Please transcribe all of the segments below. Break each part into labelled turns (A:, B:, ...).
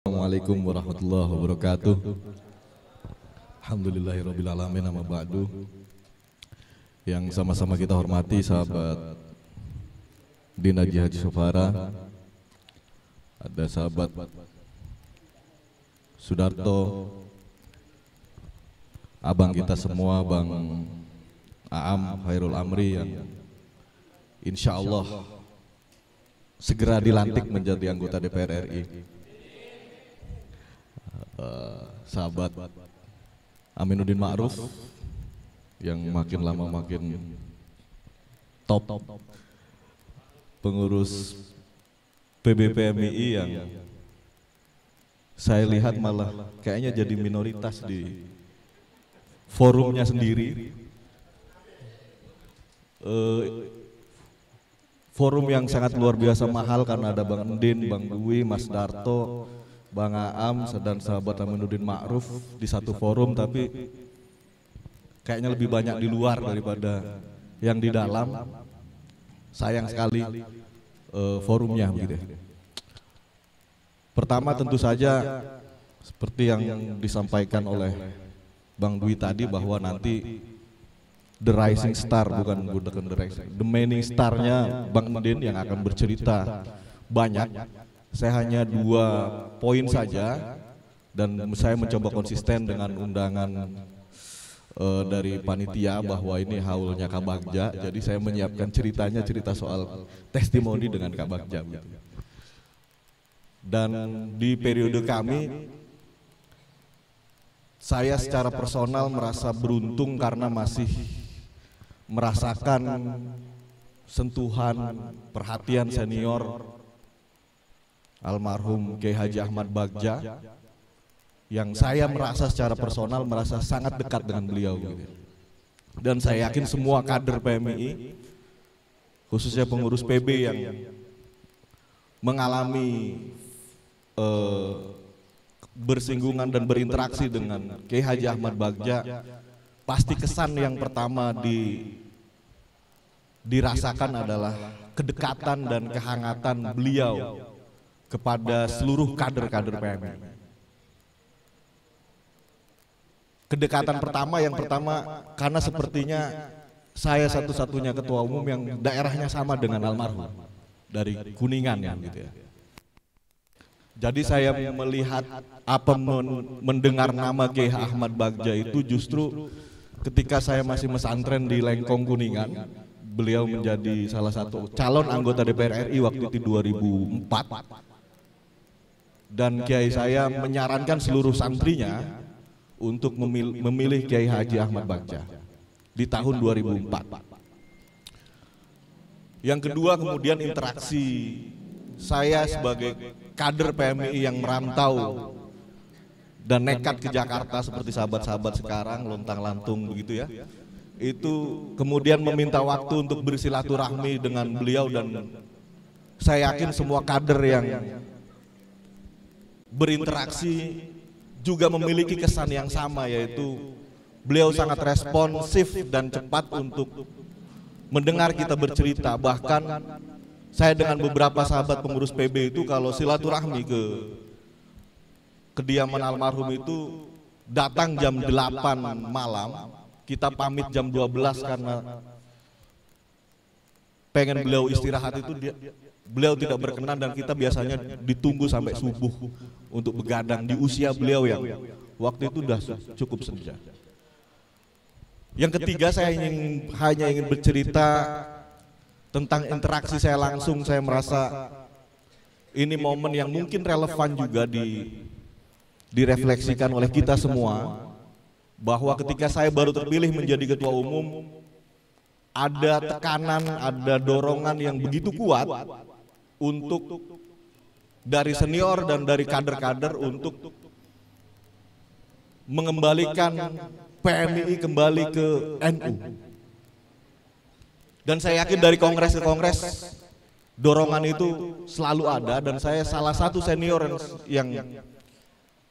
A: Assalamualaikum warahmatullahi wabarakatuh. Alhamdulillahirrabbilalamin nama ba'du. Yang sama-sama kita hormati sahabat Dina Haji Sofara. Ada sahabat Sudarto. Abang kita semua Bang Aam Khairul Amri yang insya Allah segera dilantik menjadi anggota DPR RI. Uh, sahabat Aminuddin Ma'ruf yang makin lama makin top pengurus PBPMI yang saya lihat malah kayaknya jadi minoritas di forumnya sendiri. Uh, forum yang sangat luar biasa mahal karena ada Bang Endin, Bang Dwi, Mas Darto, Bang Aam dan sahabat Aminuddin Ma'ruf di satu forum tapi kayaknya lebih banyak di luar daripada yang di dalam. Sayang sekali uh, forumnya begitu. Ya. Pertama tentu saja seperti yang disampaikan oleh Bang Dwi tadi bahwa nanti The Rising Star bukan bukan The Rising, The Main Starnya Bang Endin yang akan bercerita banyak saya hanya dua poin saja dan saya mencoba konsisten dengan undangan uh, dari panitia bahwa ini haulnya Kak Bagja. Jadi saya menyiapkan ceritanya cerita soal testimoni dengan Kak Bagja. Dan di periode kami saya secara personal merasa beruntung karena masih merasakan sentuhan perhatian senior almarhum Kiai Haji Ahmad Bagja yang saya merasa secara personal merasa sangat dekat dengan beliau gitu. Dan saya yakin semua kader PMI khususnya pengurus PB yang mengalami uh, bersinggungan dan berinteraksi dengan Kiai Haji Ahmad Bagja pasti kesan yang pertama di dirasakan adalah kedekatan dan kehangatan beliau kepada seluruh kader-kader PMI. Kedekatan pertama yang pertama karena sepertinya saya satu-satunya ketua umum yang daerahnya sama dengan almarhum dari Kuningan ya gitu ya. Jadi saya melihat apa mendengar nama Kiai Ahmad Bagja itu justru ketika saya masih mesantren di Lengkong Kuningan, beliau menjadi salah satu calon anggota DPR RI waktu itu 2004 dan kiai saya menyarankan seluruh santrinya untuk memilih, memilih Kiai Haji Ahmad Bagja di tahun 2004. Yang kedua kemudian interaksi saya sebagai kader PMI yang merantau dan nekat ke Jakarta seperti sahabat-sahabat sekarang lontang lantung begitu ya. Itu kemudian meminta waktu untuk bersilaturahmi dengan beliau dan saya yakin semua kader yang berinteraksi juga memiliki kesan yang sama yaitu beliau sangat responsif dan cepat untuk mendengar kita bercerita. bahkan saya dengan beberapa sahabat pengurus PB itu kalau silaturahmi ke kediaman almarhum itu datang jam 8 malam. kita pamit jam 12 karena pengen beliau istirahat itu dia beliau tidak berkenan dan kita biasanya ditunggu sampai subuh untuk begadang di usia beliau yang waktu itu sudah cukup senja. Yang ketiga saya ingin hanya ingin bercerita tentang interaksi saya langsung saya merasa ini momen yang mungkin relevan juga di direfleksikan oleh kita semua bahwa ketika saya baru terpilih menjadi ketua umum ada tekanan, ada dorongan yang begitu kuat untuk dari senior dan dari kader-kader untuk mengembalikan PMI kembali ke NU. Dan saya yakin dari kongres ke kongres dorongan itu selalu ada dan saya salah satu senior yang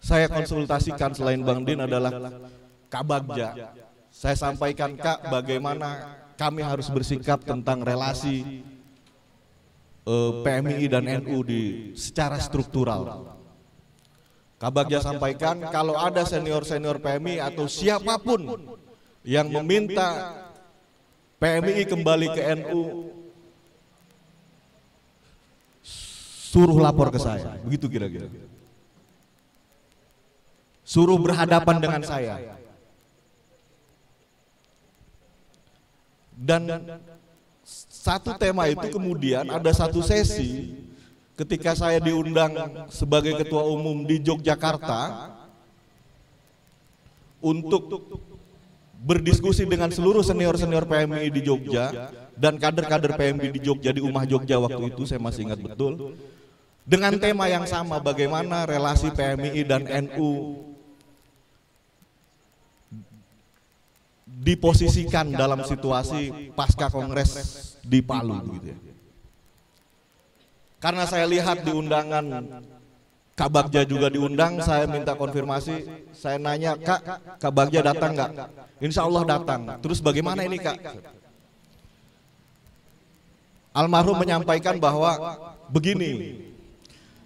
A: saya konsultasikan selain Bang Din adalah Kak Bagja. Saya sampaikan Kak bagaimana kami harus bersikap tentang relasi eh, PMI dan NU di secara struktural. Kabagja sampaikan kalau ada senior-senior PMI atau siapa pun yang meminta PMI kembali ke NU suruh lapor ke saya. Begitu kira-kira. Suruh berhadapan dengan saya. Dan satu tema itu kemudian ada satu sesi. ketika saya diundang sebagai ketua umum di Yogyakarta untuk berdiskusi dengan seluruh senior-senior PMI di Jogja dan kader-kader PMI di Jogja di Umah Jogja waktu itu saya masih ingat betul. dengan tema yang sama bagaimana relasi PMI dan NU diposisikan dalam situasi pasca kongres di Palu gitu ya. Karena saya lihat di undangan Kabagja juga diundang, saya minta konfirmasi, saya nanya, Kak, Kabagja datang nggak? Insya Allah datang. Terus bagaimana ini Kak? Almarhum menyampaikan bahwa begini,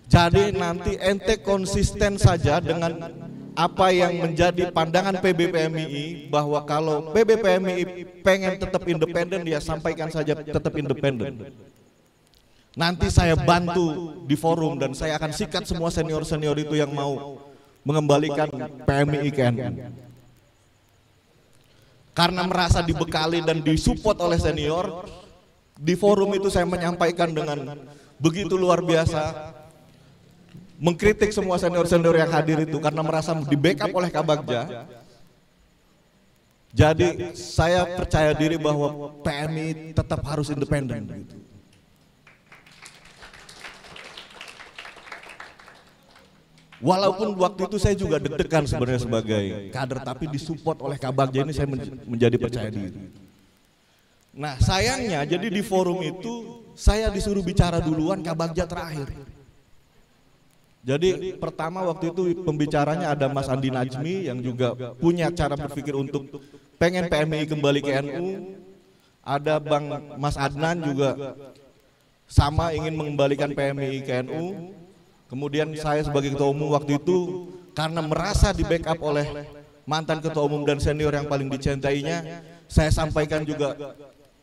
A: jadi nanti ente konsisten saja dengan apa yang menjadi pandangan PBPMI bahwa kalau PBPMI pengen tetap independen dia sampaikan saja tetap independen. Nanti saya bantu di forum dan saya akan sikat semua senior-senior itu yang mau mengembalikan PMI ke NU. Karena merasa dibekali dan disupport oleh senior, di forum itu saya menyampaikan dengan begitu luar biasa mengkritik semua senior-senior yang hadir itu karena merasa di backup oleh Kabagja. Jadi saya percaya diri bahwa PMI tetap harus independen. Gitu. Walaupun waktu itu saya juga deg-degan sebenarnya sebagai kader, tapi disupport oleh Kabagja ini saya menjadi percaya diri. Nah sayangnya jadi di forum itu saya disuruh bicara duluan, Kabagja terakhir. Jadi pertama waktu itu pembicaranya ada Mas Andi Najmi yang juga punya cara berpikir untuk pengen PMI kembali ke NU. Ada Bang Mas Adnan juga sama ingin mengembalikan PMI ke NU. Kemudian saya sebagai ketua umum waktu itu karena merasa di backup oleh mantan ketua umum dan senior yang paling dicintainya, saya sampaikan juga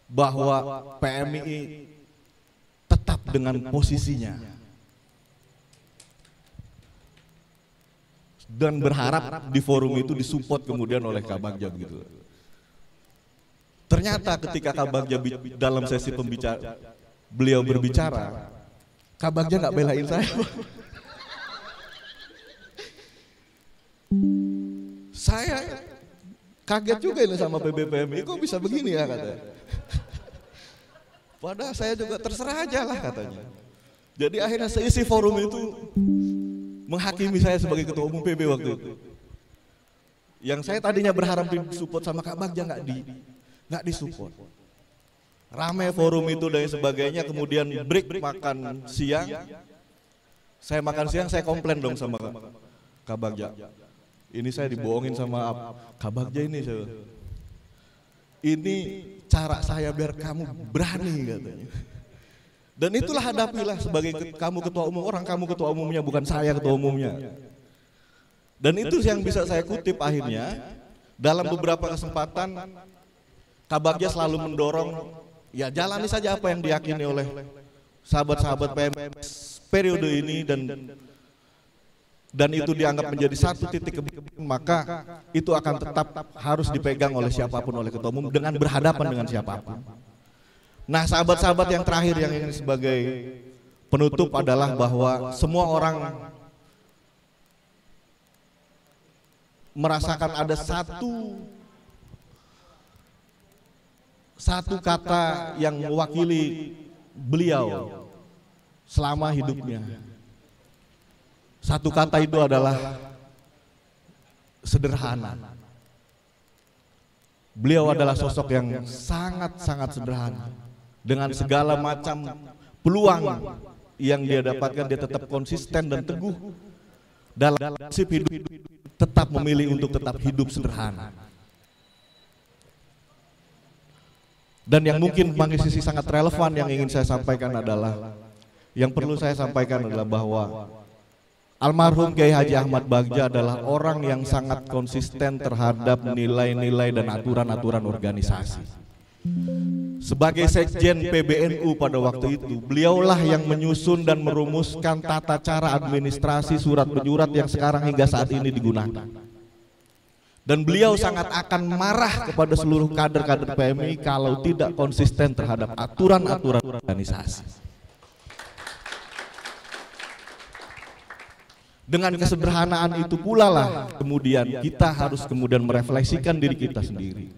A: bahwa PMI tetap dengan posisinya dan berharap di forum itu disupport kemudian oleh Kabagja begitu. Ternyata ketika Kabagja dalam sesi pembicara beliau berbicara, Kabagja nggak belain saya. saya kaget juga ini sama PBPMI, kok bisa begini ya katanya. Padahal saya juga terserah aja lah katanya. Jadi akhirnya seisi forum itu menghakimi saya sebagai ketua umum PB waktu itu. Yang saya tadinya berharap disupport sama Kak Bagja nggak di nggak disupport. Ramai forum itu dan sebagainya, kemudian break makan siang. Saya makan siang, saya komplain dong sama Kak Bagja. Ini saya dibohongin sama Kak Bagja ini. Ini cara saya biar kamu berani katanya. Dan itulah hadapilah sebagai kamu ketua umum orang kamu ketua umumnya bukan saya ketua umumnya. Dan itu yang bisa saya kutip akhirnya dalam beberapa kesempatan Kabagja selalu mendorong ya jalani saja apa yang diyakini oleh sahabat-sahabat PMS periode ini dan dan itu dianggap menjadi satu titik kebijakan maka itu akan tetap harus dipegang oleh siapa pun oleh ketua umum dengan berhadapan dengan siapa pun. Nah, sahabat-sahabat yang terakhir yang ingin sebagai penutup adalah bahwa semua orang merasakan ada satu satu kata yang mewakili beliau selama hidupnya. Satu kata itu adalah sederhana. Beliau adalah sosok yang sangat-sangat sederhana dengan segala macam peluang yang dia dapatkan dia tetap konsisten dan teguh dalam nasib hidup tetap memilih untuk tetap hidup sederhana. Dan yang mungkin bagi sisi sangat relevan yang ingin saya sampaikan adalah yang perlu saya sampaikan adalah bahwa Almarhum Kiai Haji Ahmad Bagja adalah orang yang sangat konsisten terhadap nilai-nilai dan aturan-aturan organisasi. Sebagai sekjen PBNU pada waktu itu, beliaulah yang menyusun dan merumuskan tata cara administrasi surat menyurat yang sekarang hingga saat ini digunakan. Dan beliau sangat akan marah kepada seluruh kader-kader PMI kalau tidak konsisten terhadap aturan-aturan organisasi. Dengan kesederhanaan itu pula lah kemudian kita harus kemudian merefleksikan diri kita sendiri.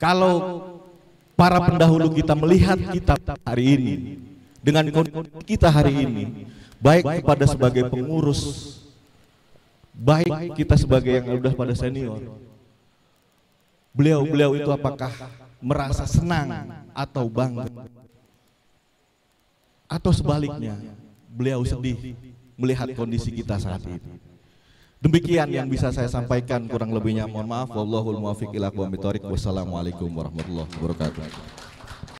A: Kalau para pendahulu kita melihat kita hari ini. dengan kita hari ini baik kepada sebagai pengurus baik kita sebagai yang sudah pada senior. beliau-beliau itu apakah merasa senang atau bangga? atau sebaliknya beliau sedih melihat kondisi kita saat ini Demikian yang bisa saya sampaikan kurang lebihnya. mohon maaf. Wallahul muwaffiq ila aqwamit Wassalamualaikum warahmatullahi wabarakatuh.